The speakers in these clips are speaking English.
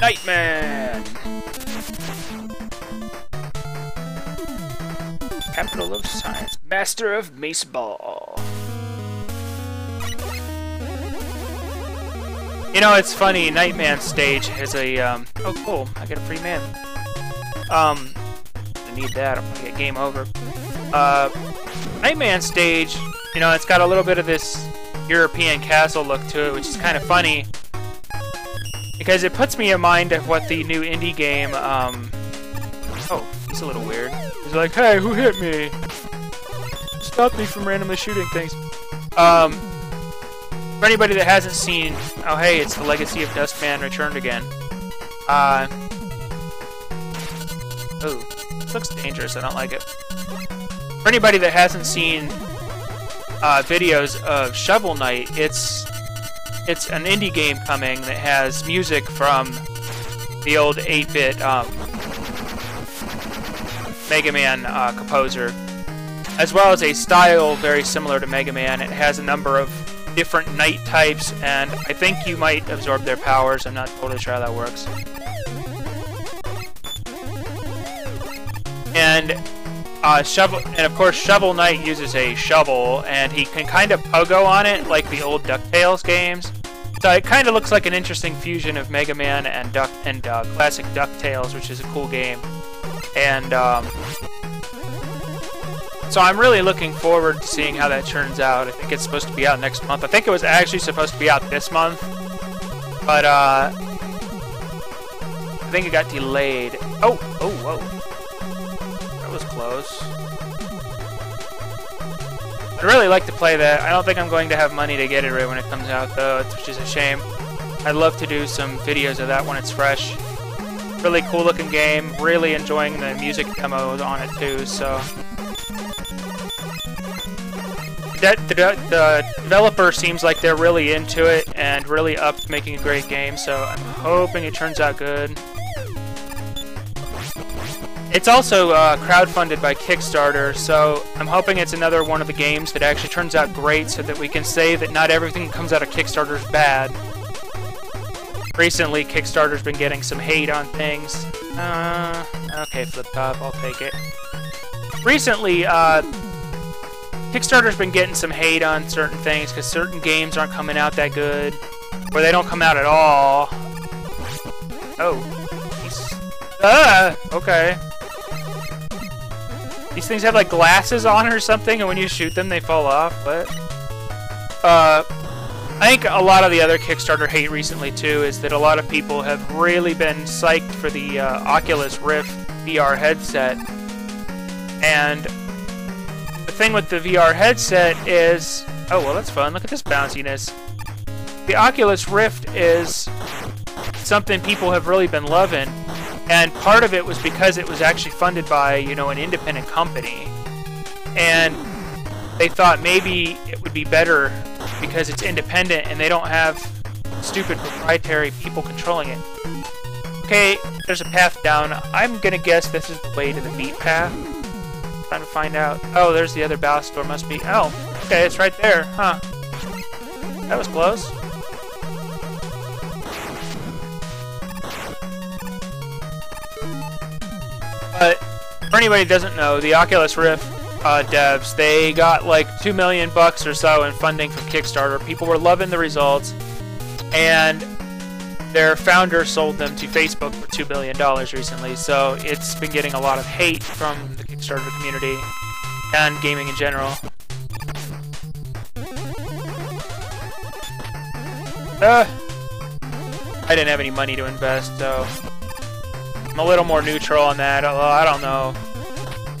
Knight Man! Capital of Science. Master of Maceball. You know, it's funny, Knight Man stage has a, um, oh cool, I get a free man. Um, I need that, I'm gonna get game over. Uh, Knight Man stage, you know, it's got a little bit of this European castle look to it, which is kind of funny. Because it puts me in mind of what the new indie game, um... Oh, it's a little weird. He's like, hey, who hit me? Stop me from randomly shooting things. Um, for anybody that hasn't seen, oh hey, it's the Legacy of Dust Man returned again. Uh, oh, this looks dangerous. I don't like it. For anybody that hasn't seen uh, videos of Shovel Knight, it's it's an indie game coming that has music from the old 8-bit um, Mega Man uh, composer, as well as a style very similar to Mega Man. It has a number of different Knight types, and I think you might absorb their powers. I'm not totally sure how that works. And uh, shovel, and of course, Shovel Knight uses a shovel, and he can kind of pogo on it like the old Ducktales games. So it kind of looks like an interesting fusion of Mega Man and Duck and uh, classic Ducktales, which is a cool game. And um, so I'm really looking forward to seeing how that turns out. I think it's supposed to be out next month. I think it was actually supposed to be out this month, but uh, I think it got delayed. Oh, oh, whoa. That was close. I'd really like to play that. I don't think I'm going to have money to get it right when it comes out, though, which is a shame. I'd love to do some videos of that when it's fresh. Really cool looking game. Really enjoying the music demos on it, too, so the, the, developer seems like they're really into it and really up making a great game, so I'm hoping it turns out good. It's also uh, crowdfunded by Kickstarter, so I'm hoping it's another one of the games that actually turns out great so that we can say that not everything that comes out of Kickstarter is bad. Recently, Kickstarter's been getting some hate on things. Uh, okay, Flip Top, I'll take it. Recently, uh, Kickstarter's been getting some hate on certain things because certain games aren't coming out that good, or they don't come out at all. Oh. Ah! Okay. These things have like glasses on or something, and when you shoot them, they fall off. But uh, I think a lot of the other Kickstarter hate recently too is that a lot of people have really been psyched for the uh, Oculus Rift VR headset, and the thing with the VR headset is... Oh, well, that's fun. Look at this bounciness. The Oculus Rift is something people have really been loving, and part of it was because it was actually funded by, you know, an independent company. And they thought maybe it would be better because it's independent and they don't have stupid proprietary people controlling it. Okay, there's a path down. I'm gonna guess this is the way to the beat path. Time to find out. Oh, there's the other Ballast store. Must be. Oh, okay, it's right there. Huh. That was close. But for anybody doesn't know, the Oculus Rift uh, devs, they got like two million bucks or so in funding from Kickstarter. People were loving the results, and their founder sold them to Facebook for $2 billion recently, so it's been getting a lot of hate from the Kickstarter community and gaming in general. Uh, I didn't have any money to invest, so I'm a little more neutral on that, I don't know.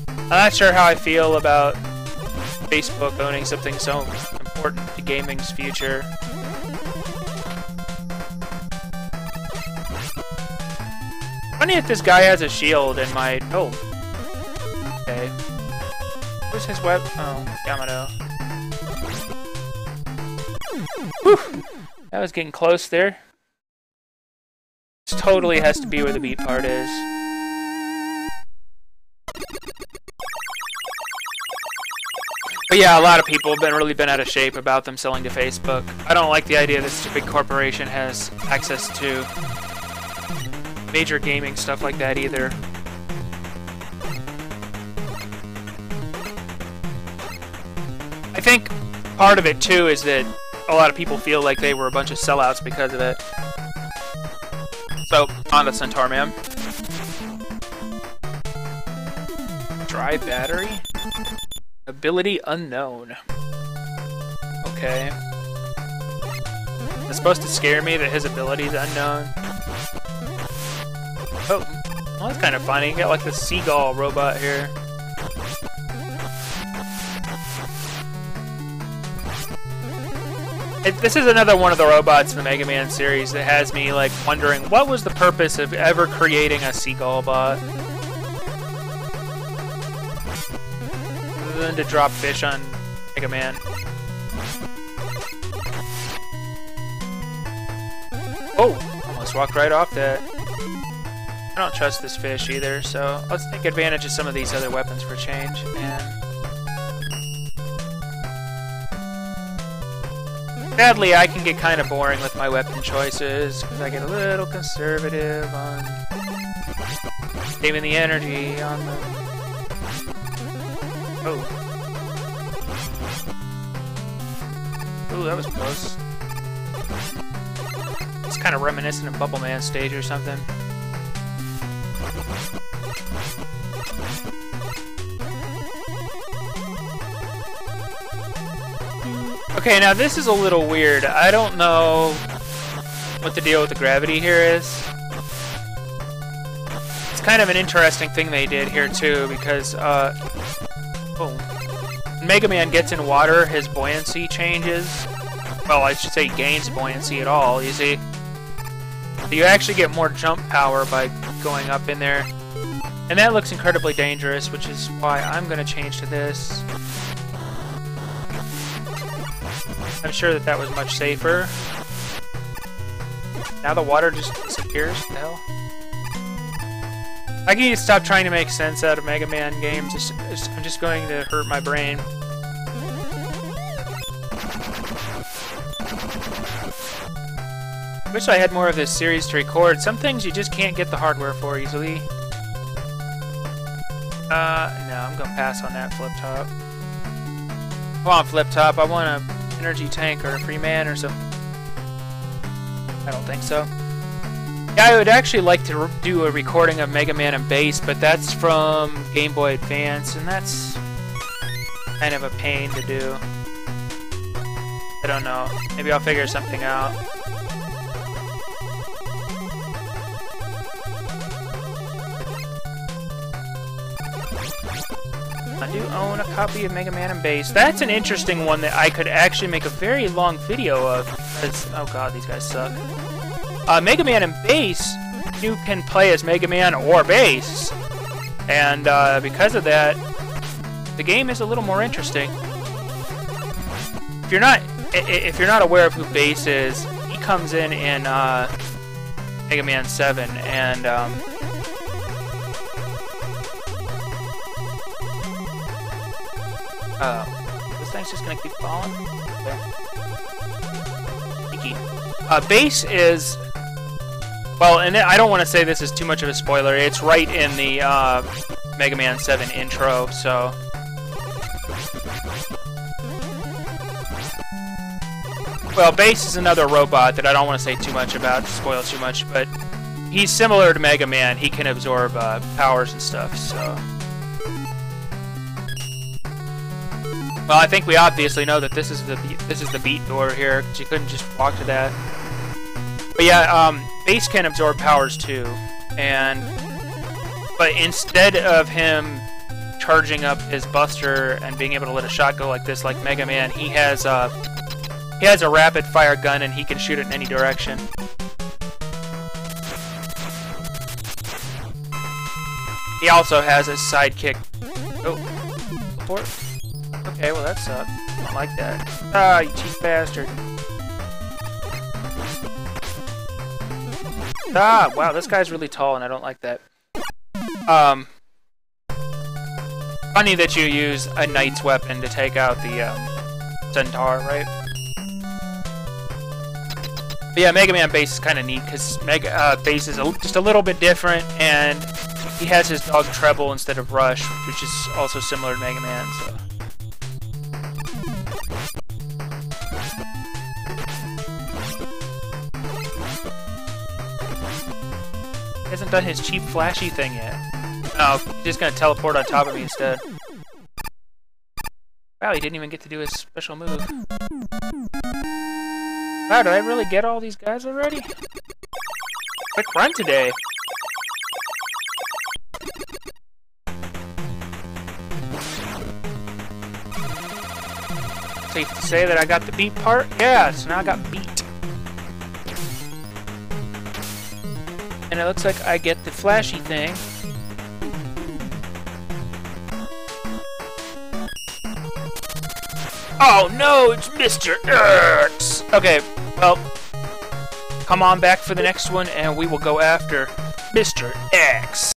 I'm not sure how I feel about Facebook owning something so important to gaming's future. Funny if this guy has a shield and my... Oh. Okay. Where's his web? Oh, Yamato. Whew! That was getting close there. Totally has to be where the beat part is. But yeah, a lot of people have been really been out of shape about them selling to Facebook. I don't like the idea that this big corporation has access to major gaming stuff like that either. I think part of it too is that a lot of people feel like they were a bunch of sellouts because of it. So, on to Centaur Man. Dry battery? Ability unknown. Okay. It's supposed to scare me that his ability is unknown. Oh, well, that's kind of funny. You got like the seagull robot here. It, this is another one of the robots in the Mega Man series that has me like wondering what was the purpose of ever creating a seagull bot? Than to drop fish on Mega Man. Oh, almost walked right off that. I don't trust this fish either, so let's take advantage of some of these other weapons for change. And Sadly, I can get kind of boring with my weapon choices, because I get a little conservative on saving the energy on the... Oh. Ooh, that was close. It's kind of reminiscent of Bubble Man stage or something. Okay, now this is a little weird. I don't know what the deal with the gravity here is. It's kind of an interesting thing they did here too, because uh, oh, Mega Man gets in water, his buoyancy changes. Well, I should say gains buoyancy at all. You see, you actually get more jump power by going up in there, and that looks incredibly dangerous, which is why I'm going to change to this. I'm sure that that was much safer. Now the water just disappears? Hell? I to stop trying to make sense out of Mega Man games. It's, it's, I'm just going to hurt my brain. Wish I had more of this series to record. Some things you just can't get the hardware for easily. Uh, no, I'm gonna pass on that flip top. Come on, flip top. I want to energy tank or a free man or something? I don't think so. Yeah, I would actually like to do a recording of Mega Man and Bass, but that's from Game Boy Advance, and that's kind of a pain to do. I don't know. Maybe I'll figure something out. I do own a copy of Mega Man and Bass. That's an interesting one that I could actually make a very long video of. Oh god, these guys suck. Uh, Mega Man and Bass, you can play as Mega Man or Bass. And uh, because of that, the game is a little more interesting. If you're not if you're not aware of who Bass is, he comes in in uh, Mega Man 7, and um, Uh, this thing's just gonna keep falling. Okay. Uh, Bass is well, and I don't want to say this is too much of a spoiler. It's right in the uh, Mega Man 7 intro, so. Well, Bass is another robot that I don't want to say too much about, spoil too much, but he's similar to Mega Man. He can absorb uh, powers and stuff, so. Well, I think we obviously know that this is the this is the beat door here, because you couldn't just walk to that. But yeah, um, Bass can absorb powers too, and but instead of him charging up his Buster and being able to let a shot go like this, like Mega Man, he has a he has a rapid fire gun and he can shoot it in any direction. He also has a sidekick. Oh, support. Okay, well that sucked. I don't like that. Ah, you cheap bastard. Ah, wow, this guy's really tall and I don't like that. Um, funny that you use a knight's weapon to take out the um, centaur, right? But yeah, Mega Man Bass is kind of neat because Mega uh, Bass is a, just a little bit different, and he has his dog Treble instead of Rush, which is also similar to Mega Man. So. Hasn't done his cheap flashy thing yet. No, he's just gonna teleport on top of me instead. Wow, he didn't even get to do his special move. Wow, did I really get all these guys already? Quick run today. Safe to say that I got the beat part? Yeah, so now I got beat. And it looks like I get the flashy thing. Oh no, it's Mr. X! Okay, well, come on back for the next one and we will go after Mr. X.